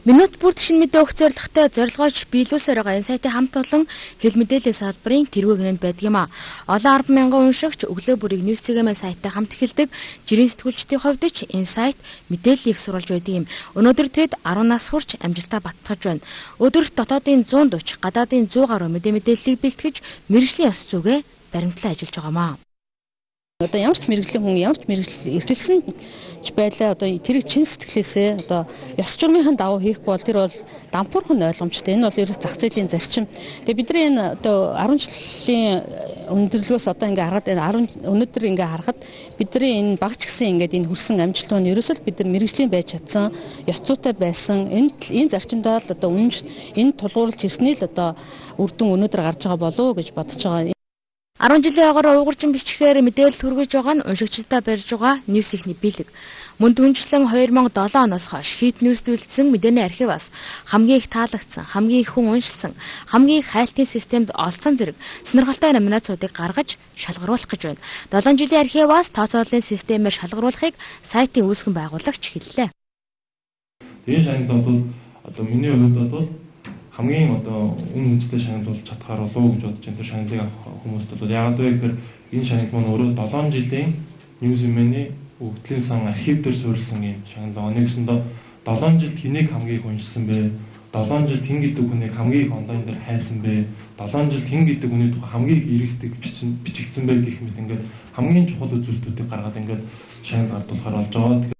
Минут бүрд шинэ мэдээ өгөх зорилготой зорилгооч биелүүлсээр байгаа энэ сайтын хамт олон хэл мэдээллийн салбарын тэргүүг нэнд байдаг юм а. Олон 10 мянган уншигч өглөө бүрийг News CGM сайттай хамт эхэлдэг. Жирийн сэтгүүлчдийн хувьд ч энэ сайт мэдээллийг сурвалж байдаг юм. Өнөөдөр тэд 10 нас хүрч амжилтаа баттгаж байна. Өдөрт дотоодын 140, гадаадын 100 гаруй мэдээ мэдээллийг бэлтгэж мэрэгжлийн ёс зүгээ баримтлан ажиллаж байгаамаа. Одоо ямар ч мэрэгжлийн хүн ямар ч мэрэгжил эрхэлсэн ч байлаа одоо тэрийг чин сэтгэлээсээ одоо ёс журмынхаа давуу хийхгүй бол тэр бол дампуурхан ойлгомжтой. Энэ бол ерөөс зах зээлийн зарчим. Тэгээ бидний энэ одоо 10 жилийн өндөрлгөөс одоо ингээ харахад 10 өнөөдөр ингээ харахад бидний энэ багч гисэн ингээд энэ хүрсэн амжилт нь ерөөсөө бид нар мэрэгжлийн байж чадсан, ёс зүйтэй байсан. Энэ энэ зарчимдаа л одоо үнж энэ тулгуурлаж ирсний л одоо үр дүн өнөөдөр гарч байгаа болов уу гэж бодож байгаа. 10 жилийн агаар уйгурчин бичгээр мэдээлэл хүргэж байгаа нь уншигчдаа барьж байгаа News ихний бэлэг. Мөн дүнжлэн 2007 оноос хойш хит ньюс үйлдсэн мэдээний архиваас хамгийн их таалагдсан, хамгийн их хүн уншсан, хамгийн их хайлтын системд олцсон зэрэг сонирхолтой номинацуудыг гаргаж шалгаруулах гэж байна. 7 жилийн архиваас тооцооллын системээр шалгаруулахыг сайтын үүсгэн байгуулагч хэллээ. Тэгээ шагнал бол одоо миний хувьд бол хамгийн одоо үн үнэтэй шагнал болж чадхаар болов гэж бодож. Тэр шагналыг авах хүмүүст бол яагаад вэ гэхээр энэ шагнал маань өөрөө 7 жилийн Ньюзмэний өгдлийн сан архив дээр суурилсан юм шагнал. Нэгсэндээ 7 жилд хэнийг хамгийн их уншсан бэ? 7 жилд хэн гэдэг хүнийг хамгийн их онлайн дээр хайсан бэ? 7 жилд хэн гэдэг хүний тухай хамгийн их эргэсдэг бичигдсэн бэ гэх мэт ингээд хамгийн чухал үзүүлэлтүүдийг гаргаад ингээд шагнал гардуулахаар болж байгаа.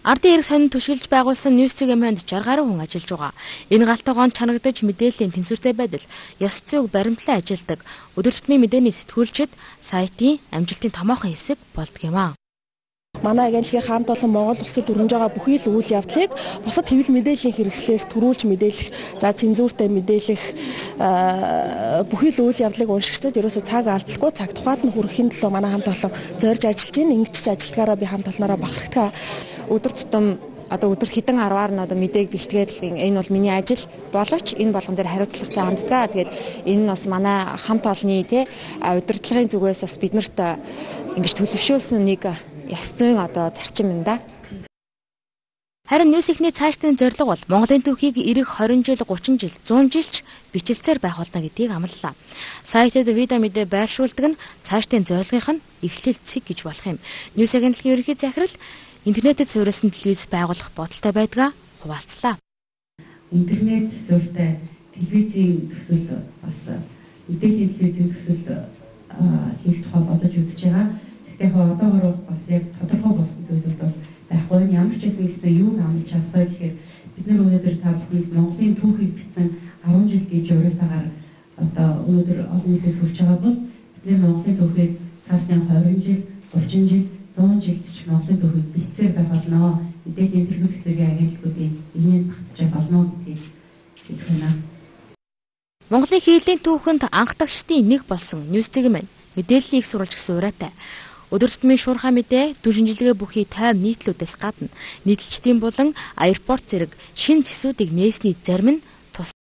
Ардын эрх сонин түшгэлж байгуулсан News CGM-д 60 гаруй хүн ажиллаж байгаа. Энэ галтайгоонд чанагдаж мэдээллийн тэнцвэртэй байдал ёс зүйг баримтлан ажилдаг өдөр тутмын мэдээний сэтгүүлчид сайтын амжилтын томоохон хэсэг болдг юм аа. Манай агентлагийн хаант болон Монгол улсад өрнөж байгаа бүхий л үйл явдлыг бусад хэвлэл мэдээллийн хэрэгслээс төрүүлж мэдээлэх, за цензуртай мэдээлэх бүхий л үйл явдлыг уншигчдад ерөөсөө цаг алдалгүй цаг тухайд нь хүрэхин төлөө манай хамт олон зорж ажиллаж байна. Ингэч ажиллагаараа би хамт олноороо бахархтаа өдөр тутам одоо өдөр хідэн 10-аар нь одоо мэдээг бэлтгээд энэ бол миний ажил боловч энэ болгон дээр хариуцлагатай ханддаг. Тэгээд энэ нь бас манай хамт олонний тий удирдлагын зүгээс бас биднэрт ингэж төлөвшүүлсэн нэг ёс зүйн одоо зарчим юм да. Харин Ньюс ихний цаашдын зорилго бол Монголын түүхийг ирэх 20 жил, 30 жил, 100 жилч бичлэлцээр байх болно гэдгийг амлалаа. Сайтад видео мэдээ байршуулдаг нь цаашдын зорилгынх нь эхлэл цэг гэж болох юм. Ньюс агентлагийн ерөнхий захирал интернетэд суурилсан телевиз байгуулах бодолтой байдгаа хуваалцлаа. Интернет суурьтай телевизийн төсөл бас мэдээллийн телевизийн төсөл хийх тухай бодож үзэж байгаа. Гэхдээ одоогоор бас яг тодорхой болсон зүйлүүд бол байхгүй. Ямар ч байсан гэсэн юу амлаж чадах вэ гэхээр бид нар өнөөдөр та бүхнийг Монголын түүхийг бичсэн 10 жил гэж урилтаагаар одоо өнөөдөр олон нийтэд хүрч байгаа бол бид нар Монголын түүхийг цаашдын 20 жил, 30 жил 100 жилд ч Монголын төвөд бэлцээр байх болно. Мэдээллийн тэргуулах зэргийн агентлагуудын энийг багтж болно гэдгийг хэлэх байна. Монголын хийлийн түүхэнд анх дагчдын нэг болсон Ньюсцэг мэн мэдээллийг сурвалж гисэн ураатай. Өдөр тутмын шуурхай мэдээ, дүн шинжилгээ бүхий тайм нийтлүүдээс гадна нийтлэгчдийн болон аэропорт зэрэг шин зэсүүдийг нээсний зарим нь